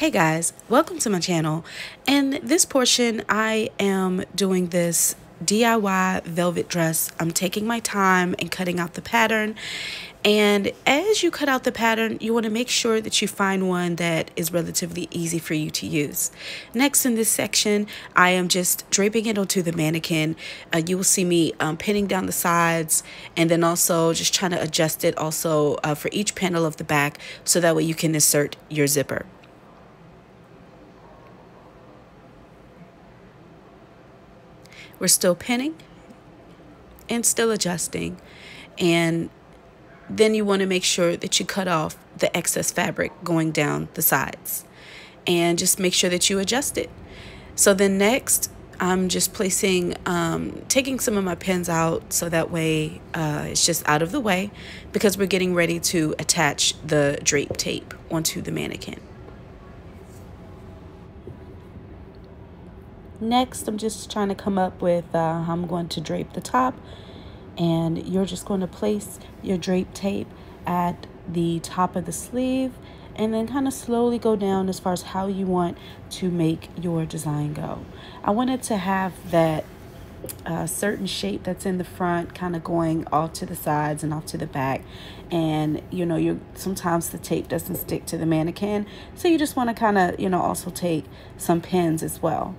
Hey guys, welcome to my channel. In this portion, I am doing this DIY velvet dress. I'm taking my time and cutting out the pattern. And as you cut out the pattern, you want to make sure that you find one that is relatively easy for you to use. Next in this section, I am just draping it onto the mannequin. Uh, you will see me um, pinning down the sides and then also just trying to adjust it also uh, for each panel of the back so that way you can insert your zipper. We're still pinning and still adjusting. And then you want to make sure that you cut off the excess fabric going down the sides and just make sure that you adjust it. So then next, I'm just placing, um, taking some of my pins out so that way uh, it's just out of the way because we're getting ready to attach the drape tape onto the mannequin. Next, I'm just trying to come up with uh, how I'm going to drape the top. And you're just going to place your drape tape at the top of the sleeve and then kind of slowly go down as far as how you want to make your design go. I wanted to have that uh, certain shape that's in the front kind of going off to the sides and off to the back and you know you sometimes the tape doesn't stick to the mannequin so you just want to kind of you know also take some pins as well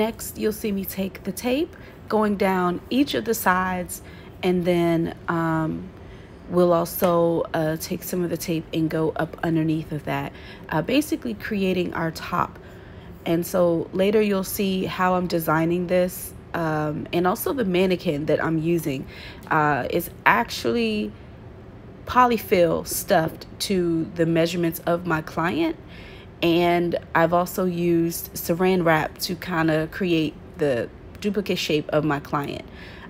Next, you'll see me take the tape going down each of the sides and then um, we'll also uh, take some of the tape and go up underneath of that, uh, basically creating our top. And so later you'll see how I'm designing this um, and also the mannequin that I'm using uh, is actually polyfill stuffed to the measurements of my client and I've also used saran wrap to kind of create the duplicate shape of my client.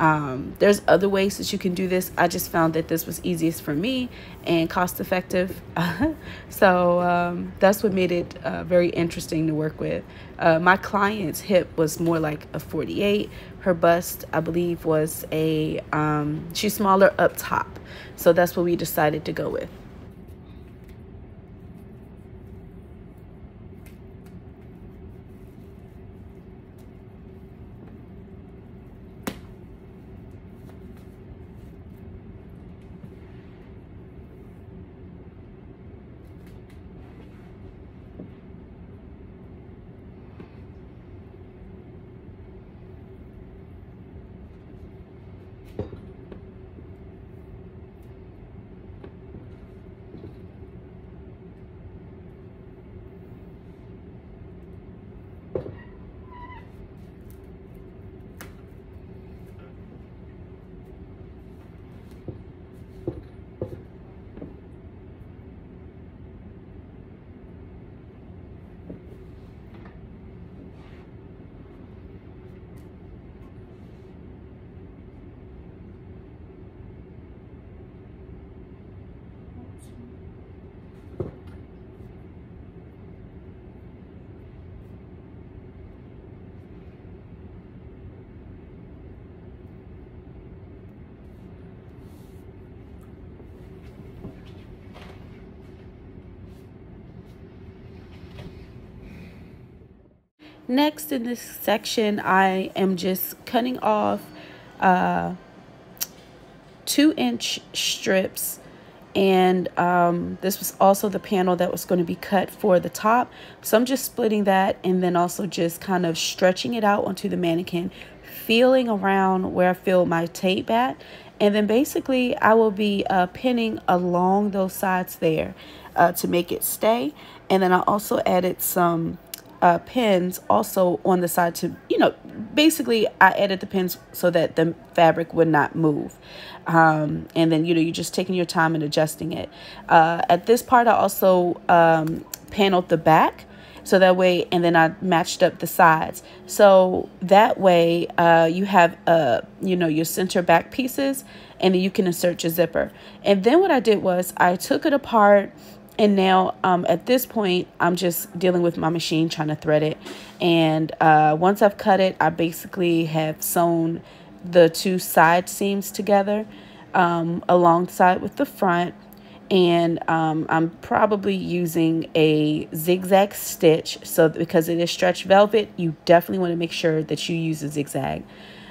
Um, there's other ways that you can do this. I just found that this was easiest for me and cost effective. so um, that's what made it uh, very interesting to work with. Uh, my client's hip was more like a 48. Her bust, I believe, was a, um, she's smaller up top. So that's what we decided to go with. Next in this section, I am just cutting off uh, two inch strips and um, this was also the panel that was going to be cut for the top. So I'm just splitting that and then also just kind of stretching it out onto the mannequin feeling around where I feel my tape at. And then basically I will be uh, pinning along those sides there uh, to make it stay. And then I also added some uh, pins also on the side to, you know, basically I added the pins so that the fabric would not move. Um, and then, you know, you're just taking your time and adjusting it. Uh, at this part, I also um, paneled the back so that way and then I matched up the sides so that way uh, you have uh, you know your center back pieces and then you can insert your zipper and then what I did was I took it apart and now um, at this point i'm just dealing with my machine trying to thread it. And uh, once i've cut it i basically have sewn the two side seams together um, alongside with the front. And um, I'm probably using a zigzag stitch. So because it is stretch velvet you definitely want to make sure that you use a zigzag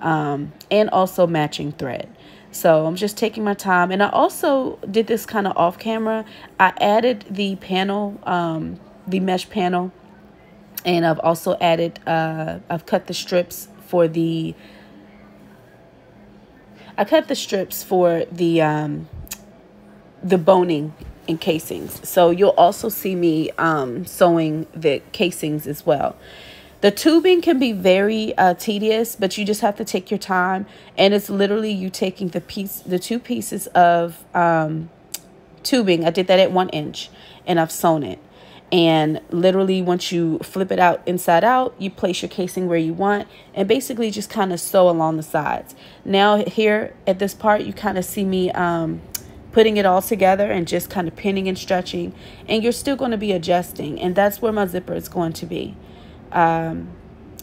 um, and also matching thread so I'm just taking my time. And I also did this kind of off camera. I added the panel, um, the mesh panel. And I've also added, uh, I've cut the strips for the, I cut the strips for the, um, the boning and casings. So you'll also see me um, sewing the casings as well. The tubing can be very uh, tedious, but you just have to take your time. And it's literally you taking the piece, the two pieces of um, tubing. I did that at one inch and I've sewn it. And literally once you flip it out inside out, you place your casing where you want and basically just kind of sew along the sides. Now here at this part, you kind of see me um, putting it all together and just kind of pinning and stretching. And you're still going to be adjusting. And that's where my zipper is going to be. Um,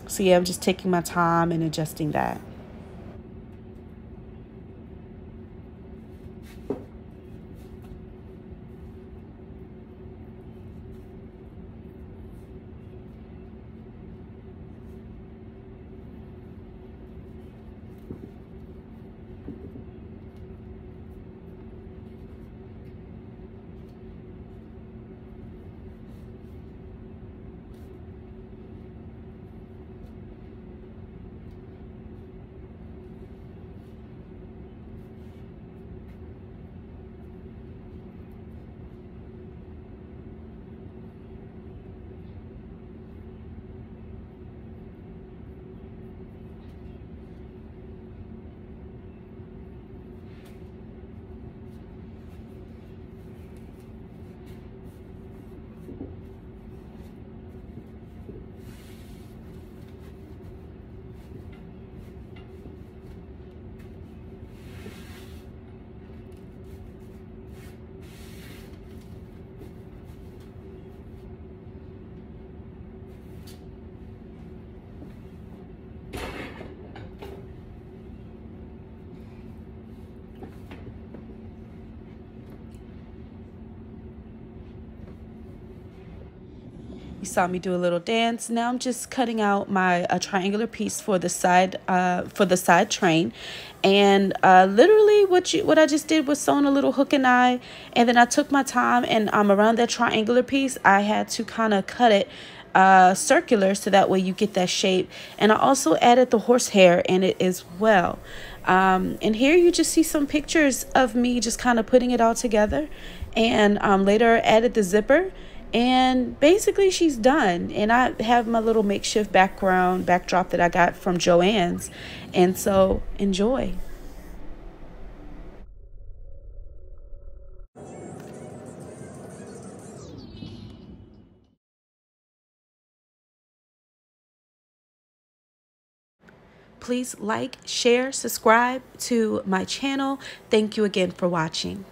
so yeah, I'm just taking my time and adjusting that. You saw me do a little dance. Now I'm just cutting out my a triangular piece for the side uh, for the side train. And uh, literally what you what I just did was sewn a little hook and eye. And then I took my time and um, around that triangular piece, I had to kind of cut it uh, circular so that way you get that shape. And I also added the horsehair in it as well. Um, and here you just see some pictures of me just kind of putting it all together. And um, later added the zipper and basically she's done. And i have my little makeshift background backdrop that i got from joann's. And so enjoy. Please like share subscribe to my channel. Thank you again for watching